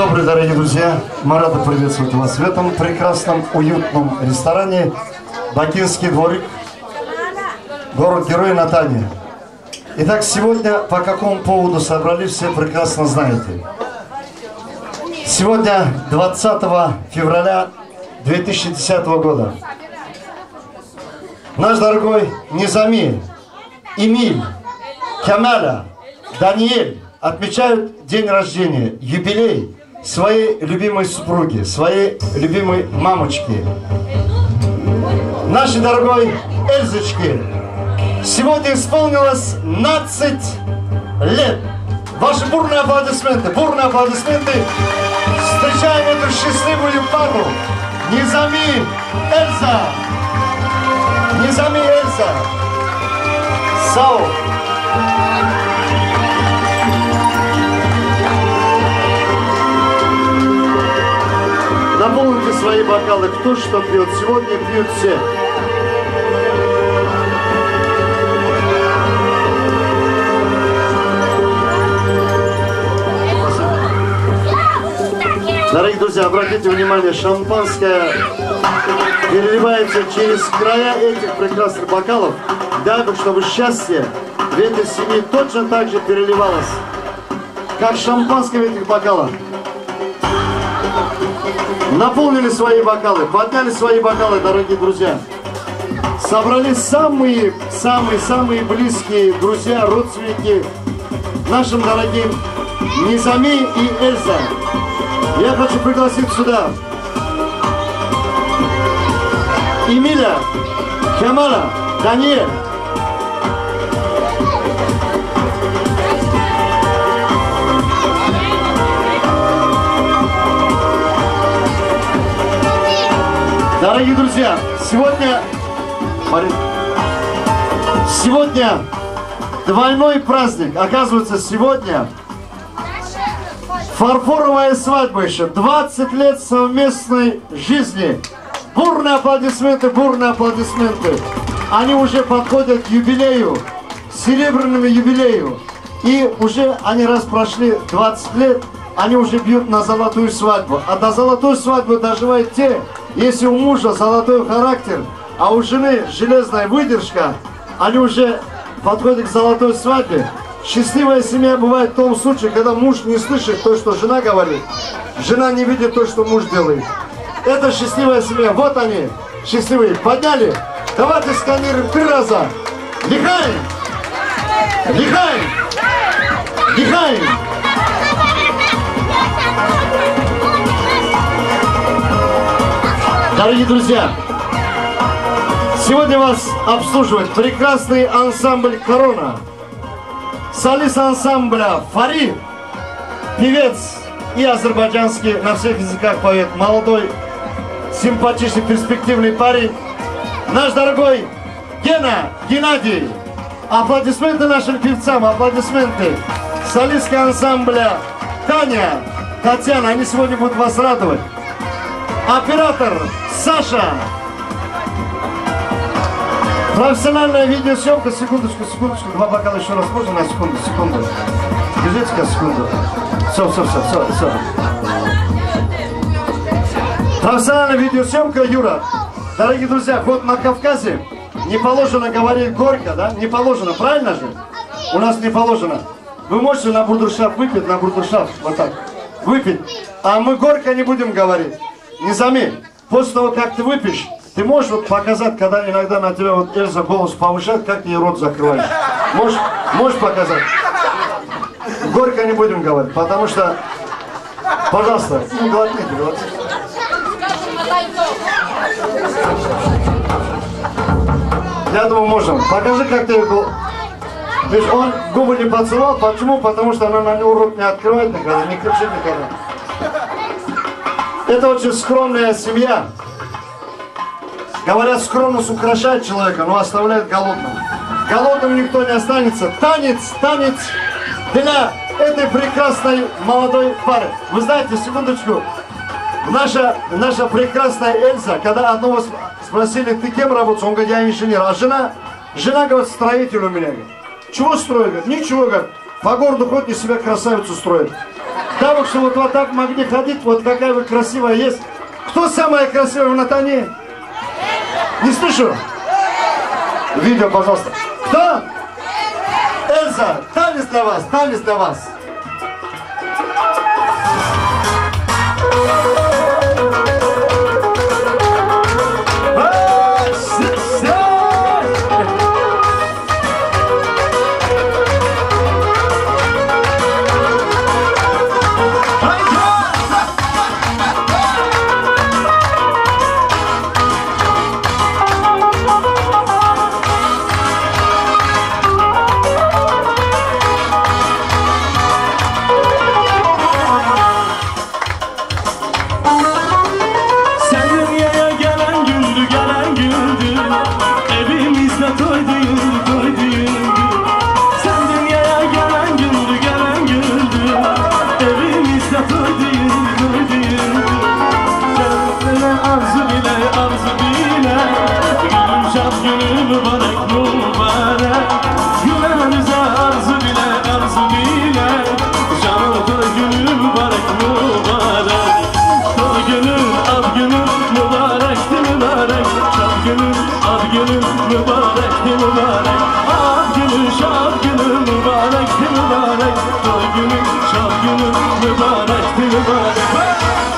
Добрый, дорогие друзья! Мы рады приветствовать вас в этом прекрасном, уютном ресторане «Бакинский дворик», город-герой Натания. Итак, сегодня по какому поводу собрались, все прекрасно знаете. Сегодня 20 февраля 2010 года. Наш дорогой Низами, Эмиль, Камаля, Даниэль отмечают день рождения, юбилей своей любимой супруги, своей любимой мамочки. Нашей дорогой Эльзочке сегодня исполнилось 15 лет. Ваши бурные аплодисменты, бурные аплодисменты. Встречаем эту счастливую пару. Низами Эльза. Низами Эльза. Сау. Наполните свои бокалы. Кто что пьет? Сегодня пьют все. Дорогие друзья, обратите внимание, шампанское переливается через края этих прекрасных бокалов. Дай Бог, чтобы счастье в этой семье точно так же переливалось, как шампанское в этих бокалах. Наполнили свои бокалы, подняли свои бокалы, дорогие друзья. Собрались самые, самые, самые близкие друзья, родственники нашим дорогим Низами и Эльза. Я хочу пригласить сюда Эмиля, Камала, Даниэль. Дорогие друзья, сегодня, сегодня двойной праздник. Оказывается, сегодня Фарфоровая свадьба еще. 20 лет совместной жизни. Бурные аплодисменты, бурные аплодисменты. Они уже подходят к юбилею, серебряному юбилею. И уже они раз прошли 20 лет, они уже бьют на золотую свадьбу. А до золотой свадьбы доживают те, если у мужа золотой характер, а у жены железная выдержка, они уже подходят к золотой свадьбе. Счастливая семья бывает в том случае, когда муж не слышит то, что жена говорит. Жена не видит то, что муж делает. Это счастливая семья. Вот они, счастливые. Подняли. Давайте сканируем три раза. Лихаем. Лихаем. Лихаем. Дорогие друзья, сегодня вас обслуживает прекрасный ансамбль «Корона» солист ансамбля Фарид, певец и азербайджанский на всех языках поет, молодой, симпатичный, перспективный парень, наш дорогой Гена Геннадий. Аплодисменты нашим певцам, аплодисменты. Солистка ансамбля Таня, Татьяна, они сегодня будут вас радовать. Оператор Саша, Профессиональная видеосъемка, секундочку, секундочку, два бокала еще раз можно на секунду, секунду. Скажите-ка секунду. Все, все, все, все, все. Профессиональная видеосъемка, Юра. Дорогие друзья, вот на Кавказе не положено говорить горько, да? Не положено, правильно же? У нас не положено. Вы можете на бурдершафт выпить, на бурдершафт, вот так, выпить. А мы горько не будем говорить. Не заметь, после того, как ты выпьешь, ты можешь вот показать, когда иногда на тебя вот Эльза голос повышает, как ты ей рот закрываешь? Можешь, можешь показать? Горько не будем говорить, потому что... Пожалуйста, ну глотните, глотните. Я думаю, можем. Покажи, как ты его... Видишь, он губы не поцеловал. Почему? Потому что она на него рот не открывает никогда, не кричит никогда. Это очень скромная семья. Говорят, скромность украшает человека, но оставляет голодным. Голодным никто не останется. Танец, танец для этой прекрасной молодой пары. Вы знаете, секундочку, наша, наша прекрасная Эльза, когда одного спросили, ты кем работаешь? Он говорит, я инженер. А жена, жена говорит, строитель у меня. Чего строит? Ничего, говорит. По городу ходит и себя красавицу строит. Дамок, что вот, вот так могли ходить, вот какая вы красивая есть. Кто самая красивая в Натане? Не слышу. Видео, пожалуйста. Кто? Эльза, танец для вас, танец для вас. gülüm mübarekti mübarek. Ah gülüm şah gülüm mübarekti mübarek. Ay gülüm şah gülüm mübarekti mübarek.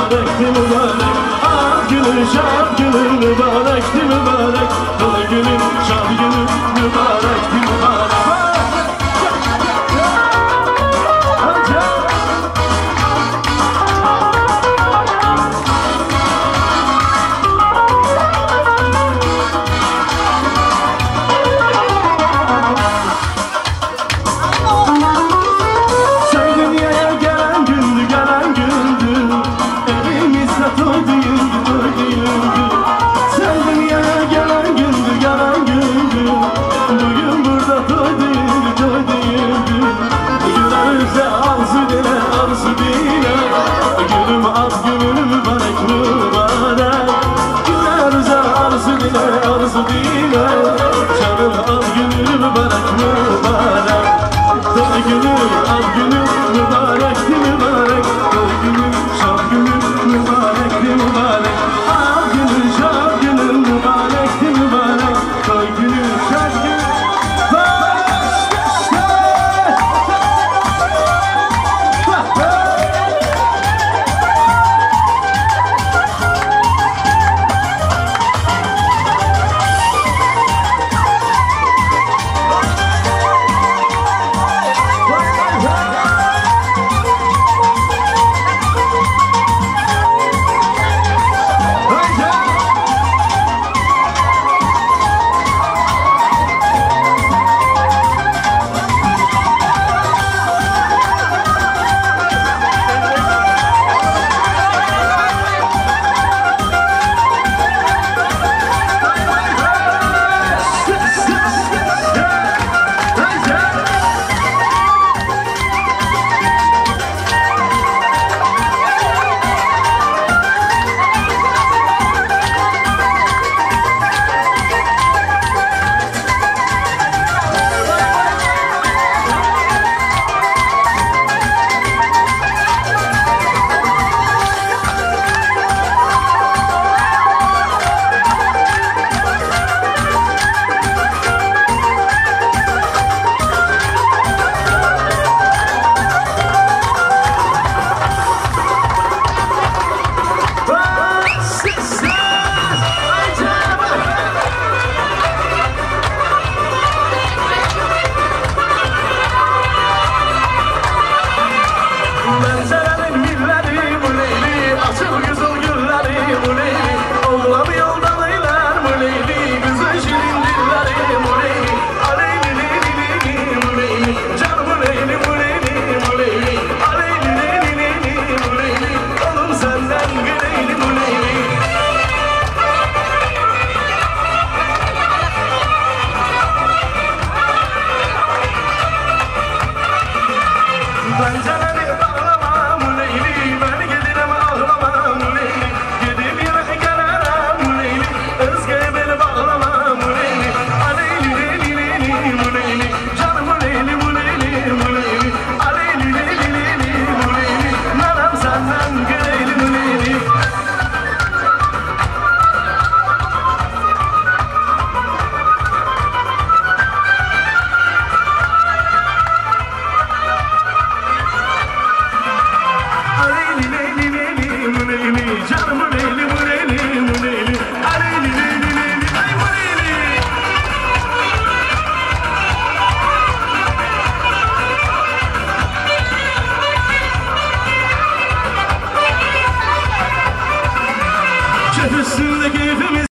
Mübarekti mübarek. Al günün şad günün mübarekti mübarek. Toy günün şad günün mübarekti mübarek